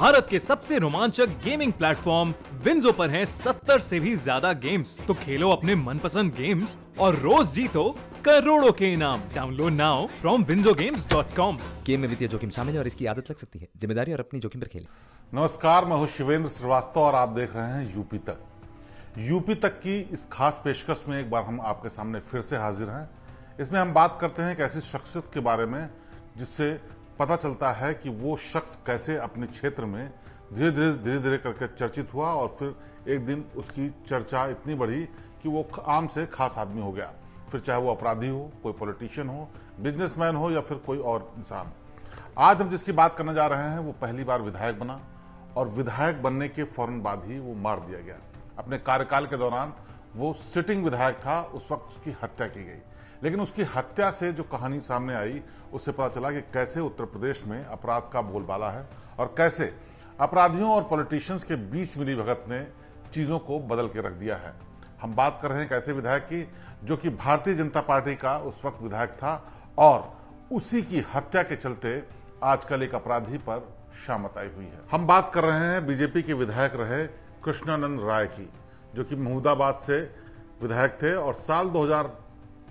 भारत के सबसे रोमांचक गेमिंग प्लेटफॉर्म विंजो पर हैं 70 से भी ज़्यादा गेम्स तो खेलो अपने मनपसंद गेम्स और रोज जीतो करोड़ों के इनाम। Download now from winzogames.com game में वित्तीय जोखिम शामिल है और इसकी आदत लग सकती है। ज़िम्मेदारी और अपनी जोखिम पर खेलें। नमस्कार मैं हूँ शिवेंद्र श्रीवास्तव और आप देख रहे हैं यूपी तक। यूपी तक की इस खास पेशकश में एक बार हम आपके सामने फिर से हाजिर हैं। इसमें हम बात करते हैं एक ऐसी शख्सियत के बारे में जिससे पता चलता है कि वो शख्स कैसे अपने क्षेत्र में धीरे धीरे धीरे धीरे करके चर्चित हुआ और फिर एक दिन उसकी चर्चा इतनी बढ़ी कि वो आम से खास आदमी हो गया। फिर चाहे वो अपराधी हो, कोई पॉलिटिशियन हो, बिजनेसमैन हो या फिर कोई और इंसान। आज हम जिसकी बात करने जा रहे हैं, वो पहली बार विधायक बना और विधायक बनने के फ़ौरन बाद ही वो मार दिया गया। अपने कार्यकाल के दौरान वो सिटिंग विधायक था, उस वक्त उसकी हत्या की गई। लेकिन उसकी हत्या से जो कहानी सामने आई, उससे पता चला कि कैसे उत्तर प्रदेश में अपराध का बोलबाला है और कैसे अपराधियों और पॉलिटिशियंस के बीच मिली भगत ने चीज़ों को बदल के रख दिया है। हम बात कर रहे हैं एक ऐसे विधायक की, जो कि भारतीय जनता पार्टी का उस वक्त विधायक था और उसी की हत्या के चलते आजकल एक अपराधी पर शामत आई हुई है। हम बात कर रहे हैं बीजेपी के विधायक रहे कृष्णानंद राय की, जो कि महमूदाबाद से विधायक थे और साल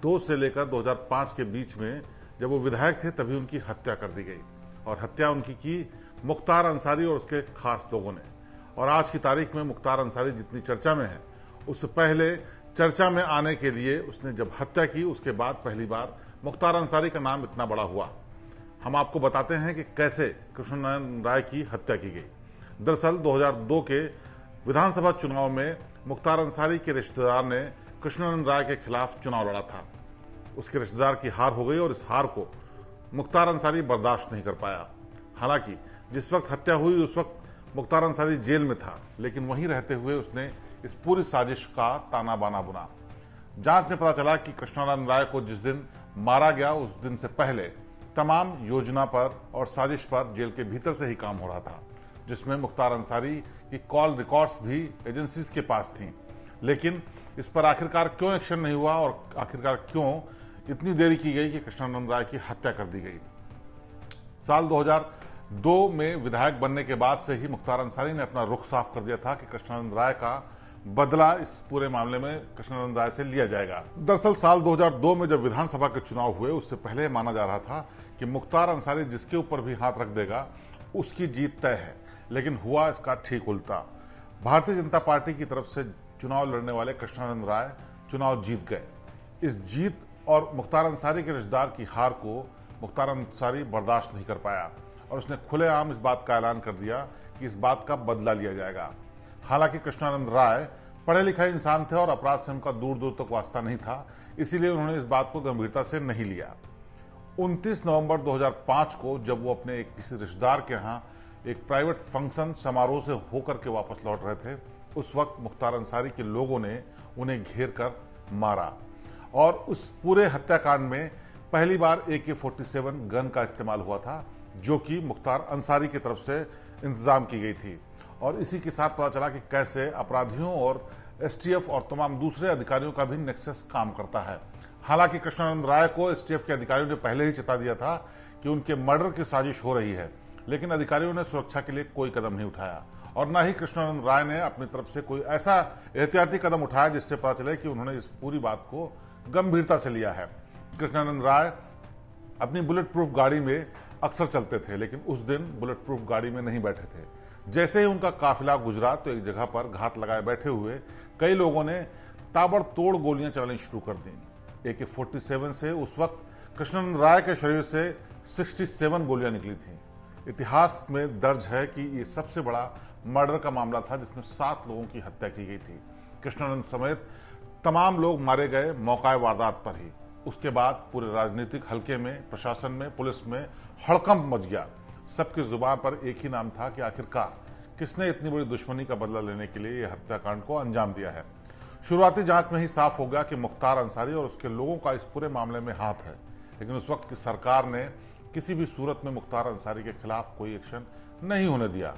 2002 से लेकर 2005 के बीच में जब वो विधायक थे, तभी उनकी हत्या कर दी गई। और हत्या उनकी की मुख्तार अंसारी और उसके खास लोगों ने। और आज की तारीख में मुख्तार अंसारी जितनी चर्चा में है उससे पहले चर्चा में आने के लिए उसने जब हत्या की, उसके बाद पहली बार मुख्तार अंसारी का नाम इतना बड़ा हुआ। हम आपको बताते हैं कि कैसे कृष्णनारायण राय की हत्या की गई। दरअसल 2002 के विधानसभा चुनाव में मुख्तार अंसारी के रिश्तेदार ने कृष्णानंद राय के खिलाफ चुनाव लड़ा था। उसके रिश्तेदार की हार हो गई और इस हार को मुख्तार अंसारी बर्दाश्त नहीं कर पाया। हालाँकि, जिस वक्त हत्या हुई, उस वक्त मुख्तार अंसारी जेल में था, लेकिन वहीं रहते हुए उसने इस पूरी साजिश का ताना बाना बुना। जाँच में पता चला कि कृष्णानंद राय को जिस दिन मारा गया, उस दिन से पहले तमाम योजना पर और साजिश पर जेल के भीतर से ही काम हो रहा था, जिसमें मुख्तार अंसारी की कॉल रिकॉर्ड्स भी एजेंसीज के पास थी। लेकिन इस पर आखिरकार क्यों एक्शन नहीं हुआ और आखिरकार क्यों इतनी देरी की गई कि कृष्णानंद राय की हत्या कर दी गई? साल 2002 में विधायक बनने के बाद से ही मुख्तार अंसारी ने अपना रुख साफ़ कर दिया था कि कृष्णानंद राय का बदला इस पूरे मामले में कृष्णानंद राय से लिया जाएगा। दरअसल साल 2002 में जब विधानसभा के चुनाव हुए, उससे पहले माना जा रहा था कि मुख्तार अंसारी जिसके ऊपर भी हाथ रख देगा, उसकी जीत तय है, लेकिन हुआ इसका ठीक उल्टा। भारतीय जनता पार्टी की तरफ़ से चुनाव लड़ने वाले कृष्णानंद राय चुनाव जीत गए। इस जीत और मुख्तार अंसारी के रिश्तेदार की हार को मुख्तार अंसारी बर्दाश्त नहीं कर पाया और उसने खुलेआम इस बात का ऐलान कर दिया कि इस बात का बदला लिया जाएगा। हालाँकि कृष्णानंद राय पढ़े लिखे इंसान थे और अपराध से उनका दूर दूर तक वास्ता नहीं था, इसीलिए उन्होंने इस बात को गंभीरता से नहीं लिया। 29 नवंबर 2005 को जब वो अपने एक किसी रिश्तेदार के यहाँ एक प्राइवेट फ़ंक्शन समारोह से होकर के वापस लौट रहे थे उस वक्त मुख्तार अंसारी के लोगों ने उन्हें घेर कर मारा। और उस पूरे हत्याकांड में पहली बार ए के फोर्टी सेवन गन का इस्तेमाल हुआ था, जो कि मुख्तार अंसारी की तरफ़ से इंतज़ाम की गई थी। और इसी के साथ पता चला कि कैसे अपराधियों और एसटीएफ और तमाम दूसरे अधिकारियों का भी नेक्सस काम करता है। हालाँकि कृष्णानंद राय को एसटीएफ के अधिकारियों ने पहले ही चेता दिया था कि उनके मर्डर की साजिश हो रही है। लेकिन अधिकारियों ने सुरक्षा के लिए कोई कदम नहीं उठाया। और न ही कृष्णानंद राय ने अपनी तरफ़ से कोई ऐसा एहतियाती कदम उठाया जिससे पता चले कि उन्होंने इस पूरी बात को गंभीरता से लिया है। कृष्णानंद राय अपनी बुलेट प्रूफ गाड़ी में अक्सर चलते थे, लेकिन उस दिन बुलेट प्रूफ गाड़ी में नहीं बैठे थे। जैसे ही उनका काफिला गुजरा तो एक जगह पर घात लगाए बैठे हुए कई लोगों ने ताबड़तोड़ गोलियाँ चलानी शुरू कर दी। ए के फोर्टी सेवन से उस वक्त कृष्णानंद राय के शरीर से 67 गोलियाँ निकली थी। इतिहास में दर्ज है कि ये सबसे बड़ा मर्डर का मामला था जिसमें सात लोगों की हत्या की गई थी। कृष्णानंद समेत तमाम लोग मारे गए मौका वारदात पर ही। उसके बाद पूरे राजनीतिक हलके में, प्रशासन में, पुलिस में हड़कंप मच गया। सबकी ज़ुबान पर एक ही नाम था कि आखिरकार किसने इतनी बड़ी दुश्मनी का बदला लेने के लिए यह हत्याकांड को अंजाम दिया है। शुरुआती जाँच में ही साफ़ हो गया कि मुख्तार अंसारी और उसके लोगों का इस पूरे मामले में हाथ है। लेकिन उस वक्त की सरकार ने किसी भी सूरत में मुख्तार अंसारी के खिलाफ कोई एक्शन नहीं होने दिया।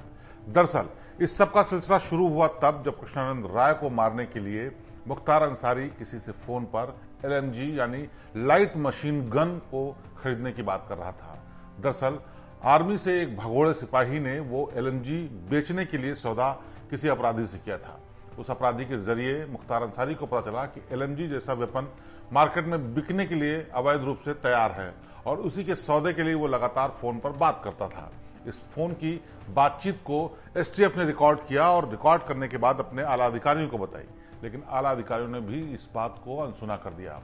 दरअसल, इस सब का सिलसिला शुरू हुआ तब जब कृष्णानंद राय को मारने के लिए मुख्तार अंसारी किसी से फ़ोन पर एलएमजी यानी लाइट मशीन गन को खरीदने की बात कर रहा था। दरअसल, आर्मी से एक भगोड़े सिपाही ने वो एलएमजी बेचने के लिए सौदा किसी अपराधी से किया था। उस अपराधी के ज़रिए मुख्तार अंसारी को पता चला कि एलएमजी जैसा वेपन मार्केट में बिकने के लिए अवैध रूप से तैयार है और उसी के सौदे के लिए वो लगातार फ़ोन पर बात करता था। इस फ़ोन की बातचीत को एसटीएफ ने रिकॉर्ड किया और रिकॉर्ड करने के बाद अपने आला अधिकारियों को बताई। लेकिन आला अधिकारियों ने भी इस बात को अनसुना कर दिया।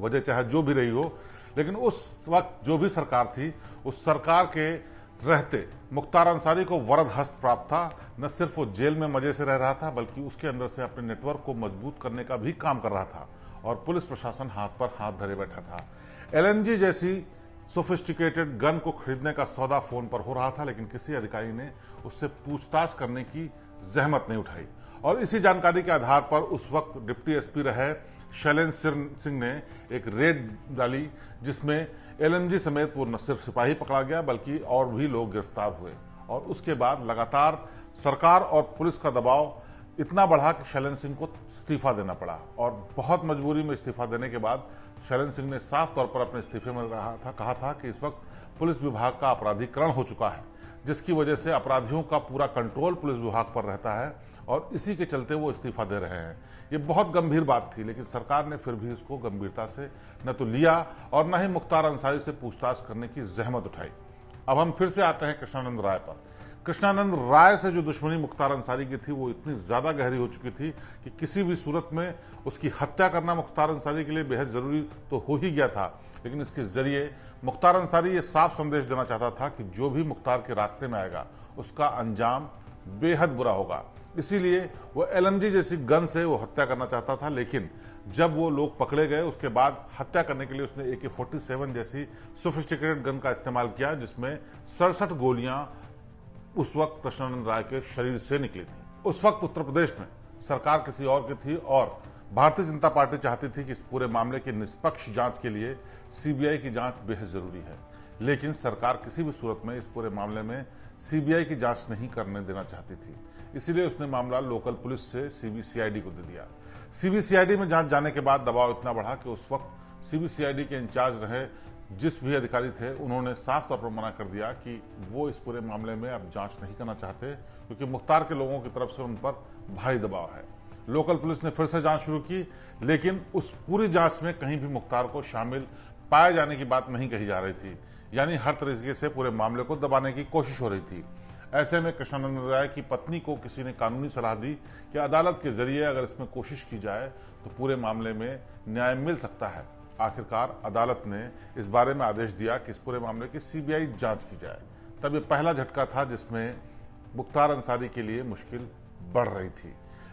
वजह चाहे जो भी रही हो, लेकिन उस वक्त जो भी सरकार थी, उस सरकार के रहते मुख्तार अंसारी को वरद हस्त प्राप्त था। न सिर्फ़ वो जेल में मज़े से रह रहा था, बल्कि उसके अंदर से अपने नेटवर्क को मज़बूत करने का भी काम कर रहा था। और पुलिस प्रशासन हाथ पर हाथ धरे बैठा था। एलएनजी जैसी सोफिस्टिकेटेड गन को खरीदने का सौदा फ़ोन पर हो रहा था, लेकिन किसी अधिकारी ने उससे पूछताछ करने की जहमत नहीं उठाई। और इसी जानकारी के आधार पर उस वक्त डिप्टी एसपी रहे शैलेंद्र सिंह ने एक रेड डाली, जिसमें एलएमजी समेत वो न सिर्फ़ सिपाही पकड़ा गया, बल्कि और भी लोग गिरफ़्तार हुए। और उसके बाद लगातार सरकार और पुलिस का दबाव इतना बढ़ा कि शैलेंद्र सिंह को इस्तीफा देना पड़ा। और बहुत मजबूरी में इस्तीफा देने के बाद शैलेंद्र सिंह ने साफ़ तौर पर अपने इस्तीफे में रहा था, कहा था कि इस वक्त पुलिस विभाग का अपराधीकरण हो चुका है, जिसकी वजह से अपराधियों का पूरा कंट्रोल पुलिस विभाग पर रहता है और इसी के चलते वो इस्तीफा दे रहे हैं। ये बहुत गंभीर बात थी, लेकिन सरकार ने फिर भी इसको गंभीरता से न तो लिया और न ही मुख्तार अंसारी से पूछताछ करने की जहमत उठाई। अब हम फिर से आते हैं कृष्णानंद राय पर। कृष्णानंद राय से जो दुश्मनी मुख्तार अंसारी की थी, वो इतनी ज़्यादा गहरी हो चुकी थी कि किसी भी सूरत में उसकी हत्या करना मुख्तार अंसारी के लिए बेहद ज़रूरी तो हो ही गया था। लेकिन इसके ज़रिए मुख्तार अंसारी ये साफ़ संदेश देना चाहता था कि जो भी मुख्तार के रास्ते में आएगा, उसका अंजाम बेहद बुरा होगा। इसीलिए वो एलएमजी जैसी गन से वो हत्या करना चाहता था, लेकिन जब वो लोग पकड़े गए, उसके बाद हत्या करने के लिए उसने ए के फोर्टी सेवन जैसी सोफिस्टिकेटेड गन का इस्तेमाल किया, जिसमें सड़सठ गोलियाँ उस वक्त कृष्णानंद राय के शरीर से निकली थी। उस वक्त उत्तर प्रदेश में सरकार किसी और की थी और भारतीय जनता पार्टी चाहती थी कि इस पूरे मामले की निष्पक्ष जाँच के लिए सीबीआई की जाँच बेहद ज़रूरी है। लेकिन सरकार किसी भी सूरत में इस पूरे मामले में सीबीआई की जाँच नहीं करने देना चाहती थी। इसीलिए उसने मामला लोकल पुलिस से सीबीसीआईडी को दे दिया। सीबीसीआईडी में जाँच जाने के बाद दबाव इतना बढ़ा कि उस वक्त सीबीसीआईडी के इंचार्ज रहे, जिस भी अधिकारी थे, उन्होंने साफ़ तौर पर मना कर दिया कि वो इस पूरे मामले में अब जाँच नहीं करना चाहते, क्योंकि मुख्तार के लोगों की तरफ़ से उन पर भारी दबाव है। लोकल पुलिस ने फिर से जाँच शुरू की, लेकिन उस पूरी जाँच में कहीं भी मुख्तार को शामिल पाए जाने की बात नहीं कही जा रही थी। यानी हर तरीके से पूरे मामले को दबाने की कोशिश हो रही थी। ऐसे में कृष्णानंद राय की पत्नी को किसी ने कानूनी सलाह दी कि अदालत के ज़रिए अगर इसमें कोशिश की जाए तो पूरे मामले में न्याय मिल सकता है। आखिरकार अदालत ने इस बारे में आदेश दिया कि इस पूरे मामले की सीबीआई जाँच की जाए। तब ये पहला झटका था जिसमें मुख्तार अंसारी के लिए मुश्किल बढ़ रही थी।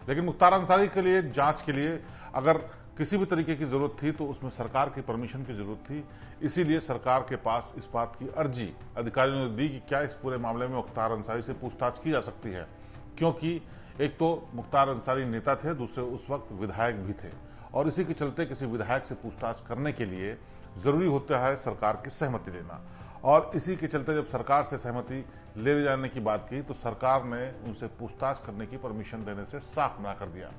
लेकिन मुख्तार अंसारी के लिए जाँच के लिए अगर किसी भी तरीके की ज़रूरत थी तो उसमें सरकार की परमिशन की ज़रूरत थी। इसीलिए सरकार के पास इस बात की अर्जी अधिकारियों ने दी कि क्या इस पूरे मामले में मुख्तार अंसारी से पूछताछ की जा सकती है। क्योंकि एक तो मुख्तार अंसारी नेता थे, दूसरे उस वक्त विधायक भी थे। और इसी के चलते किसी विधायक से पूछताछ करने के लिए ज़रूरी होता है सरकार की सहमति लेना। और इसी के चलते जब सरकार से सहमति ले जाने की बात की तो सरकार ने उनसे पूछताछ करने की परमिशन देने से साफ़ मना कर दिया।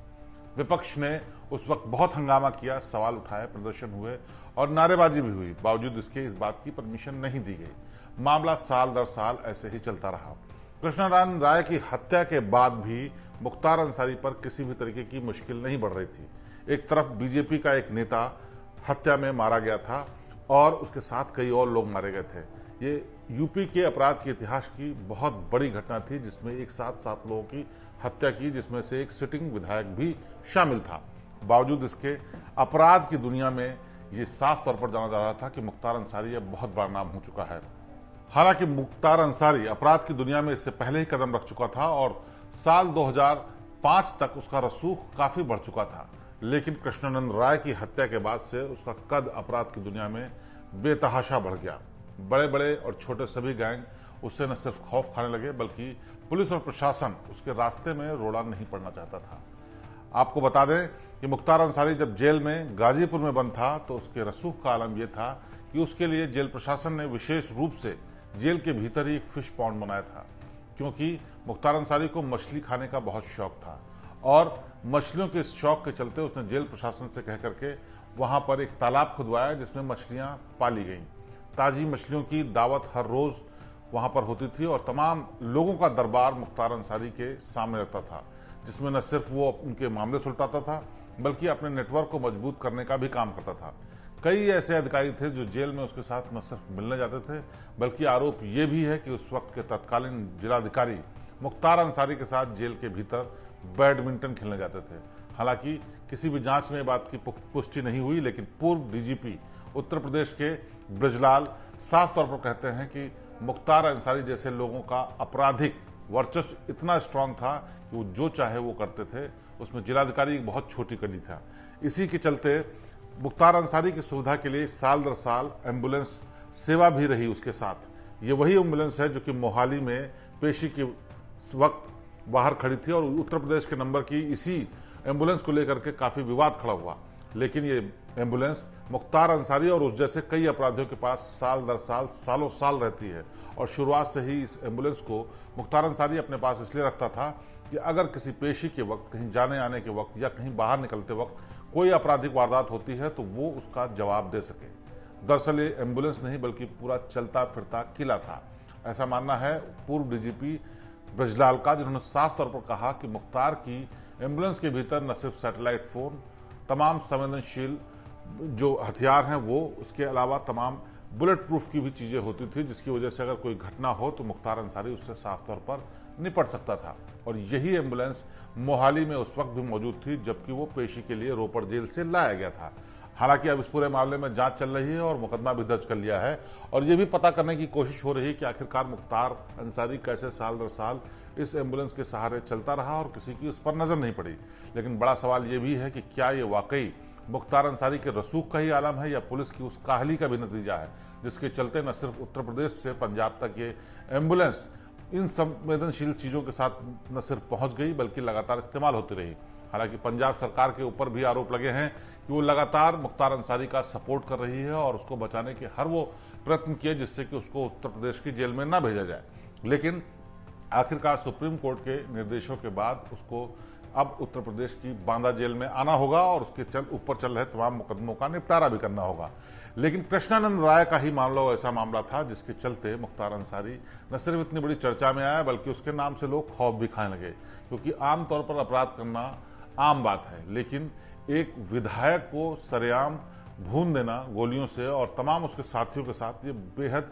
विपक्ष ने उस वक्त बहुत हंगामा किया, सवाल उठाए, प्रदर्शन हुए और नारेबाजी भी हुई। बावजूद इसके इस बात की परमिशन नहीं दी गई। मामला साल दर साल ऐसे ही चलता रहा। कृष्णारायण राय की हत्या के बाद भी मुख्तार अंसारी पर किसी भी तरीके की मुश्किल नहीं बढ़ रही थी। एक तरफ़ बीजेपी का एक नेता हत्या में मारा गया था और उसके साथ कई और लोग मारे गए थे। ये यूपी के अपराध के इतिहास की बहुत बड़ी घटना थी, जिसमें एक साथ सात लोगों की हत्या की, जिसमें से एक सिटिंग विधायक भी शामिल था। बावजूद इसके, अपराध की दुनिया में ये साफ़ तौर पर जाना जा रहा था कि मुख्तार अंसारी अब बहुत बड़ा नाम हो चुका है। हालाँकि मुख्तार अंसारी अपराध की दुनिया में इससे पहले ही कदम रख चुका था और साल 2005 तक उसका रसूख काफ़ी बढ़ चुका था। लेकिन कृष्णानंद राय की हत्या के बाद से उसका कद अपराध की दुनिया में बेतहाशा बढ़ गया। बड़े बड़े और छोटे सभी गैंग उससे न सिर्फ़ खौफ खाने लगे, बल्कि पुलिस और प्रशासन उसके रास्ते में रोड़ा नहीं पड़ना चाहता था। आपको बता दें कि मुख्तार अंसारी जब जेल में गाजीपुर में बंद था तो उसके रसूख का आलम यह था कि उसके लिए जेल प्रशासन ने विशेष रूप से जेल के भीतर ही एक फ़िश पॉन्ड बनाया था, क्योंकि मुख्तार अंसारी को मछली खाने का बहुत शौक था। और मछलियों के शौक के चलते उसने जेल प्रशासन से कह करके वहाँ पर एक तालाब खुदवाया, जिसमें मछलियाँ पाली गईं। ताजी मछलियों की दावत हर रोज वहाँ पर होती थी और तमाम लोगों का दरबार मुख्तार अंसारी के सामने रहता था, जिसमें न सिर्फ़ वो उनके मामले सुलटाता था, बल्कि अपने नेटवर्क को मज़बूत करने का भी काम करता था। कई ऐसे अधिकारी थे जो जेल में उसके साथ न सिर्फ़ मिलने जाते थे, बल्कि आरोप ये भी है कि उस वक्त के तत्कालीन जिलाधिकारी मुख्तार अंसारी के साथ जेल के भीतर बैडमिंटन खेलने जाते थे। हालाँकि किसी भी जाँच में बात की पुष्टि नहीं हुई, लेकिन पूर्व डीजीपी उत्तर प्रदेश के ब्रजलाल साफ़ तौर पर कहते हैं कि मुख्तार अंसारी जैसे लोगों का आपराधिक वर्चस्व इतना स्ट्रांग था कि वो जो चाहे वो करते थे। उसमें जिलाधिकारी एक बहुत छोटी कड़ी था। इसी के चलते मुख्तार अंसारी की सुविधा के लिए साल दर साल एंबुलेंस सेवा भी रही उसके साथ। ये वही एंबुलेंस है जो कि मोहाली में पेशी के वक्त बाहर खड़ी थी और उत्तर प्रदेश के नंबर की इसी एंबुलेंस को लेकर के काफ़ी विवाद खड़ा हुआ। लेकिन ये एंबुलेंस मुख्तार अंसारी और उस जैसे कई अपराधियों के पास साल दर साल, सालों साल रहती है। और शुरुआत से ही इस एंबुलेंस को मुख्तार अंसारी अपने पास इसलिए रखता था कि अगर किसी पेशी के वक्त, कहीं जाने आने के वक्त या कहीं बाहर निकलते वक्त कोई आपराधिक वारदात होती है तो वो उसका जवाब दे सके। दरअसल ये एंबुलेंस नहीं, बल्कि पूरा चलता फिरता किला था। ऐसा मानना है, पूर्व डीजीपी ब्रजलाल का, जिन्होंने साफ़ तौर पर कहा कि मुख्तार की एंबुलेंस के भीतर न सिर्फ़ सैटेलाइट फ़ोन, तमाम संवेदनशील जो हथियार हैं वो, उसके अलावा तमाम बुलेट प्रूफ की भी चीज़ें होती थी, जिसकी वजह से अगर कोई घटना हो तो मुख्तार अंसारी उससे साफ़ तौर पर निपट सकता था। और यही एंबुलेंस मोहाली में उस वक्त भी मौजूद थी, जबकि वो पेशी के लिए रोपड़ जेल से लाया गया था। हालाँकि अब इस पूरे मामले में जाँच चल रही है और मुकदमा भी दर्ज कर लिया है। और ये भी पता करने की कोशिश हो रही है कि आखिरकार मुख्तार अंसारी कैसे साल दर साल इस एंबुलेंस के सहारे चलता रहा और किसी की उस पर नज़र नहीं पड़ी। लेकिन बड़ा सवाल ये भी है कि क्या ये वाकई मुख्तार अंसारी के रसूख का ही आलम है या पुलिस की उस काहली का भी नतीजा है, जिसके चलते न सिर्फ़ उत्तर प्रदेश से पंजाब तक ये एंबुलेंस इन संवेदनशील चीज़ों के साथ न सिर्फ़ पहुँच गई, बल्कि लगातार इस्तेमाल होती रही। हालाँकि पंजाब सरकार के ऊपर भी आरोप लगे हैं कि वो लगातार मुख्तार अंसारी का सपोर्ट कर रही है और उसको बचाने के हर वो प्रयत्न किए जिससे कि उसको उत्तर प्रदेश की जेल में न भेजा जाए। लेकिन आखिरकार सुप्रीम कोर्ट के निर्देशों के बाद उसको अब उत्तर प्रदेश की बांदा जेल में आना होगा और उसके चल, ऊपर चल रहे तमाम मुकदमों का निपटारा भी करना होगा। लेकिन कृष्णानंद राय का ही मामला ऐसा मामला था जिसके चलते मुख्तार अंसारी न सिर्फ़ इतनी बड़ी चर्चा में आया बल्कि उसके नाम से लोग खौफ भी खाने लगे। क्योंकि आमतौर पर अपराध करना आम बात है, लेकिन एक विधायक को सरेआम भून देना गोलियों से और तमाम उसके साथियों के साथ ये बेहद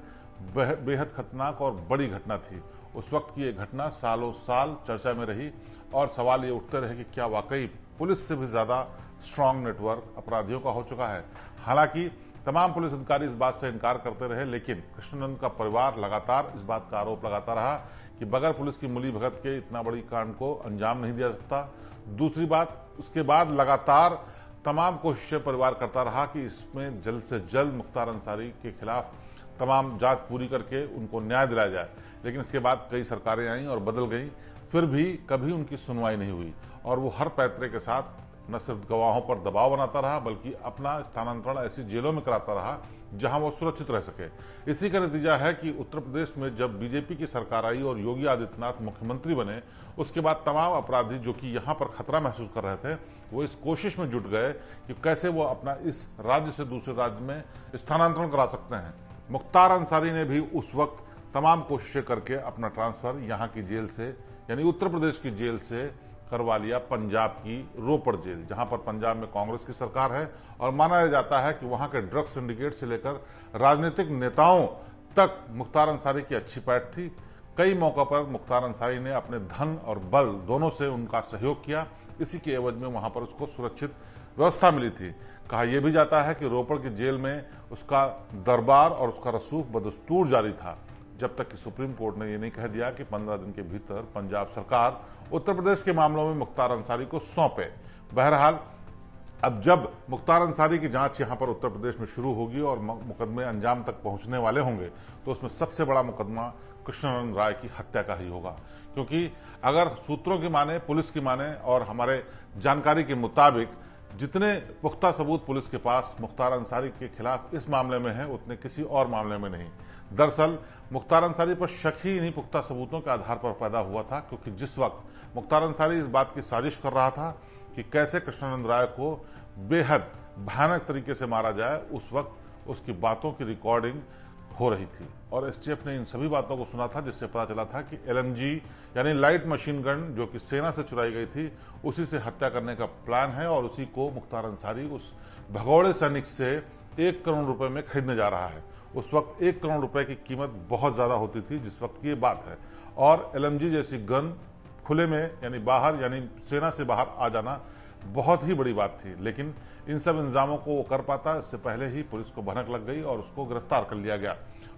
बेहद खतरनाक और बड़ी घटना थी। उस वक्त की ये घटना सालों साल चर्चा में रही और सवाल ये उठते रहे कि क्या वाकई पुलिस से भी ज़्यादा स्ट्रांग नेटवर्क अपराधियों का हो चुका है? हालाँकि, तमाम पुलिस अधिकारी इस बात से इनकार करते रहे, लेकिन कृष्णनंद का परिवार लगातार इस बात का आरोप लगाता रहा कि बगैर पुलिस की मूली भगत के इतना बड़ी कांड को अंजाम नहीं दिया सकता। दूसरी बात, उसके बाद लगातार तमाम कोशिशें परिवार करता रहा कि इसमें जल्द से जल्द मुख्तार अंसारी के खिलाफ तमाम जाँच पूरी करके उनको न्याय दिलाया जाए। लेकिन इसके बाद कई सरकारें आई और बदल गई। फिर भी कभी उनकी सुनवाई नहीं हुई। और वो हर पैतरे के साथ न सिर्फ़ गवाहों पर दबाव बनाता रहा, बल्कि अपना स्थानांतरण ऐसी जेलों में कराता रहा, जहाँ वो सुरक्षित रह सके। इसी का नतीजा है कि उत्तर प्रदेश में जब बीजेपी की सरकार आई और योगी आदित्यनाथ मुख्यमंत्री बने, उसके बाद तमाम अपराधी जो कि यहाँ पर खतरा महसूस कर रहे थे, वो इस कोशिश में जुट गए कि कैसे वो अपना इस राज्य से दूसरे राज्य में स्थानांतरण करा सकते हैं। मुख्तार अंसारी ने भी उस वक्त तमाम कोशिशें करके अपना ट्रांसफ़र यहाँ की जेल से यानी उत्तर प्रदेश की जेल से करवा लिया पंजाब की रोपड़ जेल, जहाँ पर पंजाब में कांग्रेस की सरकार है और माना जाता है कि वहाँ के ड्रग्स सिंडिकेट से लेकर राजनीतिक नेताओं तक मुख्तार अंसारी की अच्छी पैठ थी। कई मौकों पर मुख्तार अंसारी ने अपने धन और बल दोनों से उनका सहयोग किया। इसी के एवज में वहाँ पर उसको सुरक्षित व्यवस्था मिली थी। कहा यह भी जाता है कि रोपड़ की जेल में उसका दरबार और उसका रसूख बदस्तूर जारी था। जब तक कि सुप्रीम कोर्ट ने यह नहीं कह दिया कि पंद्रह दिन के भीतर पंजाब सरकार उत्तर प्रदेश के मामलों में मुख्तार अंसारी को सौंपे। बहरहाल, अब जब मुख्तार अंसारी की जाँच यहाँ पर उत्तर प्रदेश में शुरू होगी और मुकदमे अंजाम तक पहुँचने वाले होंगे तो उसमें सबसे बड़ा मुकदमा कृष्णानंद राय की हत्या का ही होगा। क्योंकि अगर सूत्रों की माने, पुलिस की माने और हमारे जानकारी के मुताबिक जितने पुख्ता सबूत पुलिस के पास मुख्तार अंसारी के खिलाफ इस मामले में है, उतने किसी और मामले में नहीं। दरअसल, मुख्तार अंसारी पर शक ही इन्हीं पुख्ता सबूतों के आधार पर पैदा हुआ था, क्योंकि जिस वक्त मुख्तार अंसारी इस बात की साजिश कर रहा था कि कैसे कृष्णानंद राय को बेहद भयानक तरीके से मारा जाए, उस वक्त उसकी बातों की रिकॉर्डिंग हो रही थी। और एसटीएफ ने इन सभी बातों को सुना था, जिससे पता चला था कि एलएमजी यानी लाइट मशीन गन जो कि सेना से चुराई गई थी, उसी से हत्या करने का प्लान है, और उसी को मुख्तार अंसारी उस भगौड़े सैनिक से एक करोड़ रुपए में खरीदने जा रहा है। उस वक्त एक करोड़ रुपए की कीमत बहुत ज़्यादा होती थी, जिस वक्त की ये बात है। और एलएमजी जैसी गन खुले में, यानी बाहर, यानी सेना से बाहर आ जाना बहुत ही बड़ी बात थी। लेकिन इन सब इंजामों को वो कर पाता, इससे पहले ही पुलिस को भनक लग गई और उसको गिरफ़्तार कर लिया गया।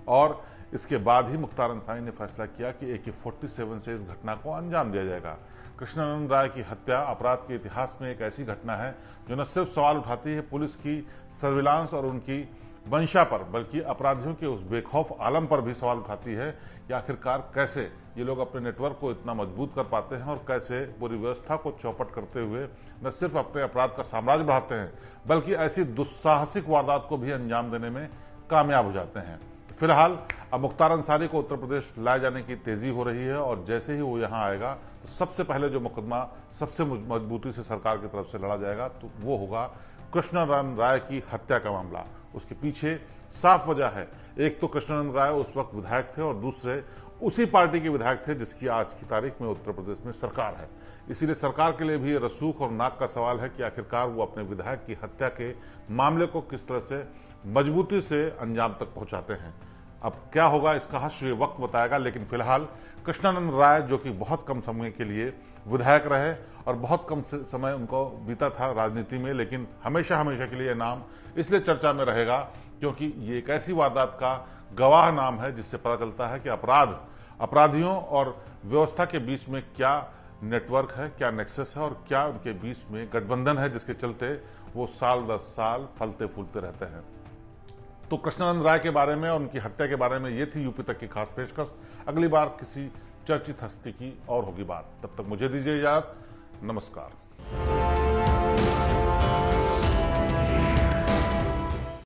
और इसके बाद ही मुख्तार अंसारी ने फैसला किया कि ए के फोर्टी सेवन से इस घटना को अंजाम दिया जाएगा। कृष्णानंद राय की हत्या, अपराध के इतिहास में एक ऐसी घटना है जो न सिर्फ़ सवाल उठाती है पुलिस की सर्विलांस और उनकी वंशा पर, बल्कि अपराधियों के उस बेखौफ आलम पर भी सवाल उठाती है कि आखिरकार कैसे ये लोग अपने नेटवर्क को इतना मज़बूत कर पाते हैं और कैसे पूरी व्यवस्था को चौपट करते हुए न सिर्फ़ अपने अपराध का साम्राज्य बढ़ाते हैं, बल्कि ऐसी दुस्साहसिक वारदात को भी अंजाम देने में कामयाब हो जाते हैं। फ़िलहाल अब मुख्तार अंसारी को उत्तर प्रदेश लाए जाने की तेज़ी हो रही है और जैसे ही वो यहाँ आएगा तो सबसे पहले जो मुकदमा सबसे मजबूती से सरकार की तरफ़ से लड़ा जाएगा तो वो होगा कृष्णानंद राय की हत्या का मामला। उसके पीछे साफ़ वजह है। एक तो कृष्णानंद राय उस वक्त विधायक थे और दूसरे उसी पार्टी के विधायक थे जिसकी आज की तारीख में उत्तर प्रदेश में सरकार है। इसीलिए सरकार के लिए भी रसूख और नाक का सवाल है कि आखिरकार वो अपने विधायक की हत्या के मामले को किस तरह से मजबूती से अंजाम तक पहुंचाते हैं। अब क्या होगा, इसका हश्र वक्त बताएगा, लेकिन फ़िलहाल कृष्णानंद राय, जो कि बहुत कम समय के लिए विधायक रहे और बहुत कम समय उनको बीता था राजनीति में, लेकिन हमेशा हमेशा के लिए नाम इसलिए चर्चा में रहेगा क्योंकि ये एक ऐसी वारदात का गवाह नाम है, जिससे पता चलता है कि अपराध, अपराधियों और व्यवस्था के बीच में क्या नेटवर्क है, क्या नेक्सस है और क्या उनके बीच में गठबंधन है, जिसके चलते वो साल दर साल फलते फूलते रहते हैं। तो कृष्णानंद राय के बारे में और उनकी हत्या के बारे में ये थी यूपी तक की खास पेशकश। अगली बार किसी चर्चित हस्ती की और होगी बात। तब तक मुझे दीजिए याद नमस्कार।